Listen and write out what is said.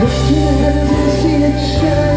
Let's do it, let's see it shine.